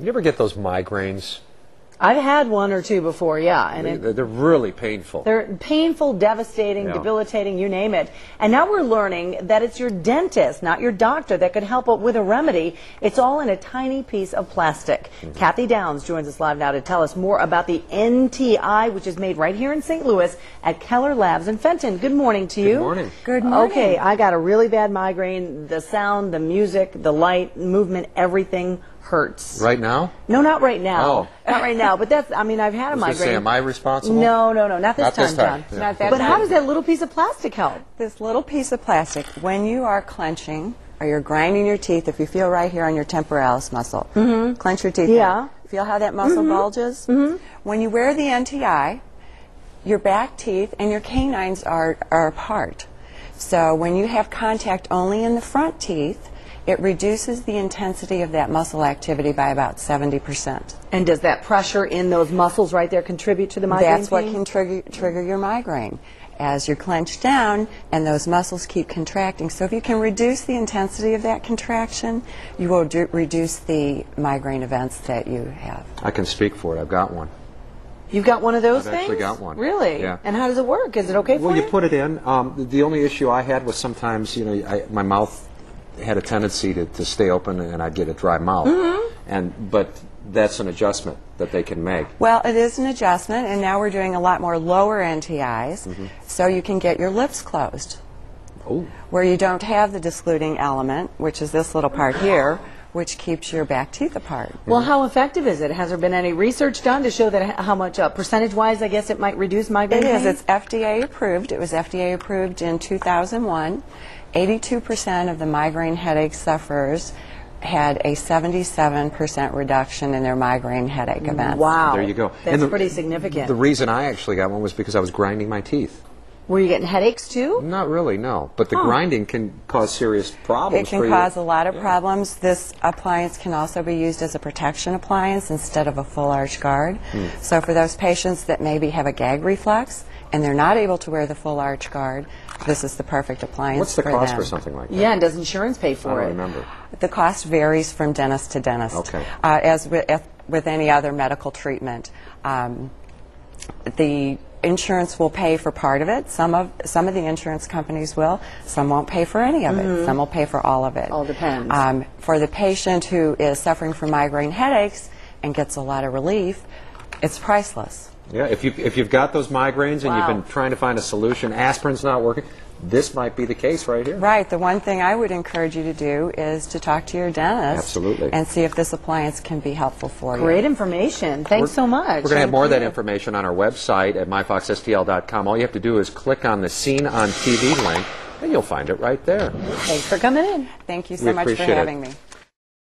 You ever get those migraines? I've had one or two before, yeah, and They're, they're really painful. They're painful, devastating, Yeah. debilitating, you name it. And now we're learning that it's your dentist, not your doctor, that could help with a remedy. It's all in a tiny piece of plastic. Mm-hmm. Kathy Downs joins us live now to tell us more about the NTI, which is made right here in St. Louis at Keller Labs in Fenton. Good morning to you. Good morning. Good morning. Okay, I got a really bad migraine. The sound, the music, the light, movement, everything hurts. Right now? No, not right now. Oh. Not right now. But that's, I mean, I've had a was gonna migraine. say, am I responsible? No, no, no, not this Not time, this time. John. Yeah. Not that But how does that little piece of plastic help? This little piece of plastic, when you are clenching or you're grinding your teeth, if you feel right here on your temporalis muscle, mm-hmm. clench your teeth. Yeah. down. Feel how that muscle mm-hmm. bulges? Mm-hmm. When you wear the NTI, your back teeth and your canines are, are apart. So when you have contact only in the front teeth, it reduces the intensity of that muscle activity by about 70%. And does that pressure in those muscles right there contribute to the migraine That's what can trigger, trigger your migraine. As you're clenched down and those muscles keep contracting. So if you can reduce the intensity of that contraction, you will do, reduce the migraine events that you have. I can speak for it. I've got one. You've got one of those I've things? actually got one. Really? Yeah. And how does it work? Is it okay for you? Well, you? you put it in. Um, the- the only issue I had was sometimes, you know, I, my mouth had a tendency to, to stay open, and I'd get a dry mouth. Mm-hmm. And but that's an adjustment that they can make. Well, it is an adjustment, and now we're doing a lot more lower NTIs, Mm-hmm. so you can get your lips closed. Oh, Where you don't have the discluding element, which is this little part here, which keeps your back teeth apart. well, how effective is it? Has there been any research done to show that how much, uh, percentage-wise, I guess, it might reduce migraine It is. pain? It's FDA approved. It was FDA approved in 2001. 82% of the migraine headache sufferers had a 77% reduction in their migraine headache events. Wow. there you go. That's the- pretty significant. The reason I actually got one was because I was grinding my teeth. Were you getting headaches too? Not really, no. But the grinding can cause serious problems It can for you. cause a lot of problems. This appliance can also be used as a protection appliance instead of a full arch guard. Hmm. So for those patients that maybe have a gag reflex and they're not able to wear the full arch guard, this is the perfect appliance What's the for cost them. for something like that? Yeah, and does insurance pay I for don't it? remember. The cost varies from dentist to dentist. Okay. Uh, as with, as with any other medical treatment, um, the insurance will pay for part of it. Some of some of the insurance companies will. Some won't pay for any of it. Some will pay for all of it. Mm-hmm. All depends. Um, for the patient who is suffering from migraine headaches and gets a lot of relief, it's priceless. Yeah, if you if you've got those migraines and Wow. you've been trying to find a solution, aspirin's not working. This might be the case right here. Right. The one thing I would encourage you to do is to talk to your dentist Absolutely. and see if this appliance can be helpful for you. Great information. Thanks so much. We're going to have more of that information on our website at myfoxstl.com. All you have to do is click on the Seen on TV link, and you'll find it right there. Thanks for coming in. Thank you so We much for appreciate it. having me.